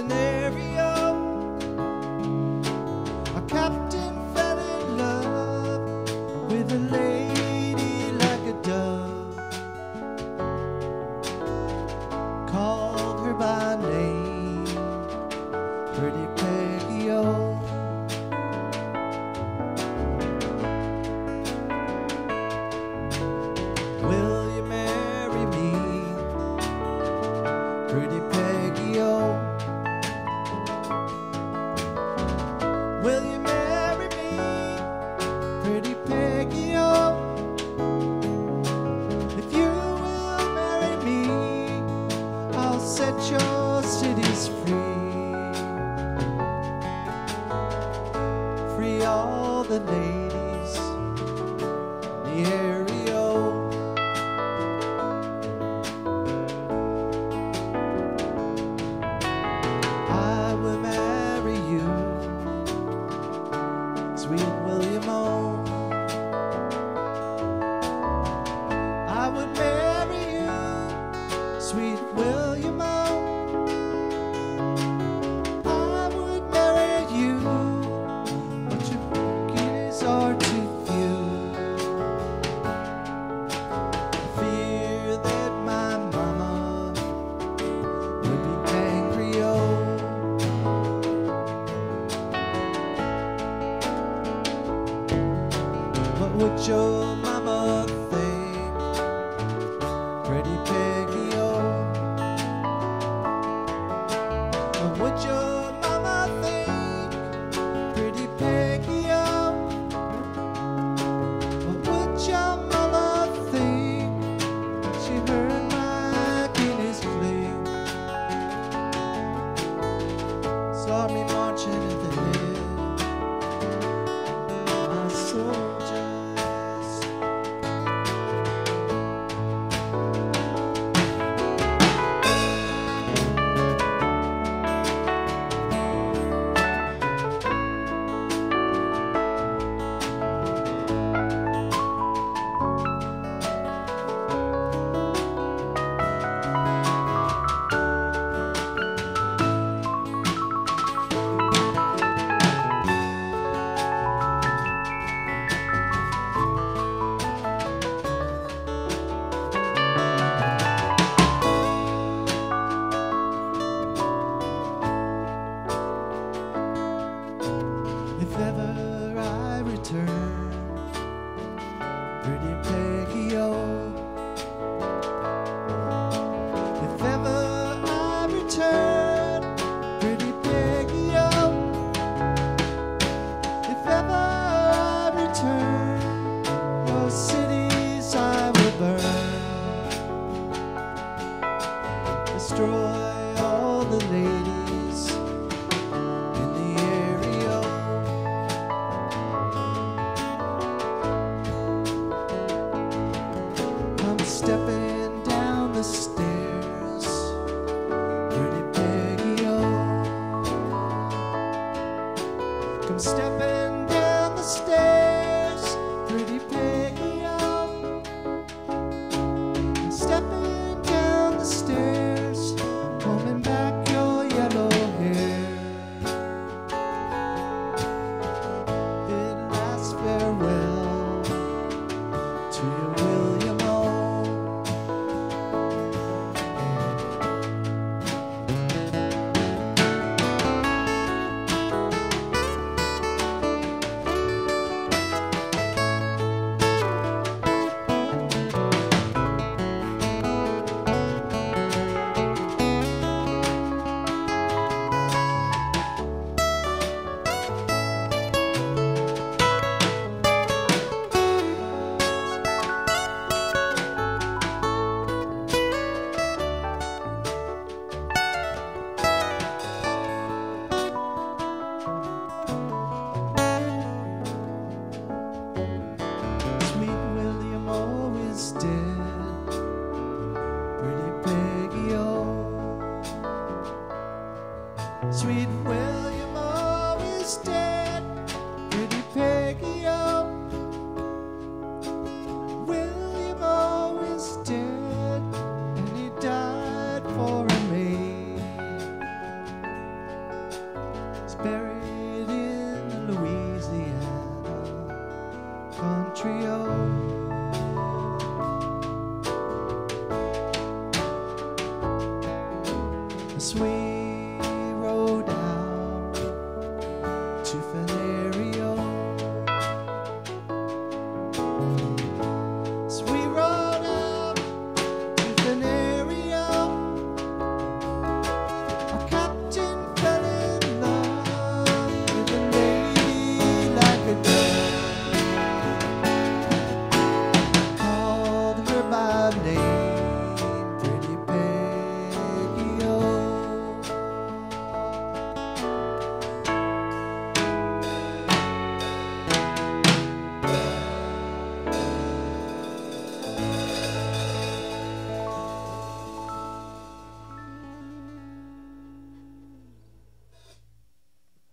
Fennario. A cap set your cities free. Free all the nations. With your. Sweet William O is dead. Pretty Peggy O. William O is dead, and he died for a maid. He's buried in the Louisiana, country O. sweet.